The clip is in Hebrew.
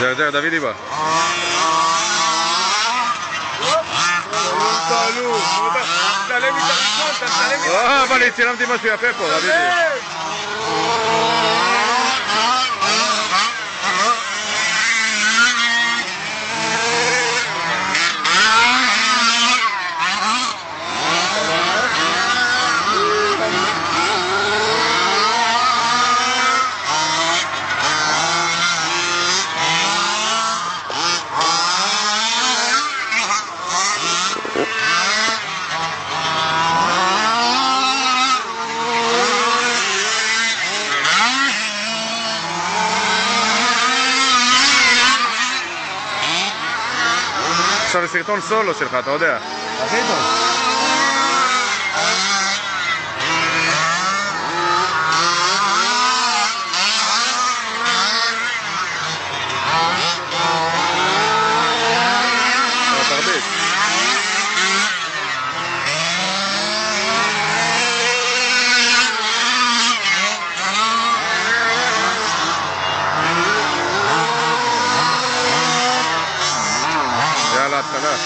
זהו, זהו, בא. תעלו, תצלם איתה ראשון, תצלם איתה אה, אבל אני צילמתי משהו יפה פה, דודי. עכשיו סרטון סולו שלך, אתה יודע. הכי טוב. ますかな。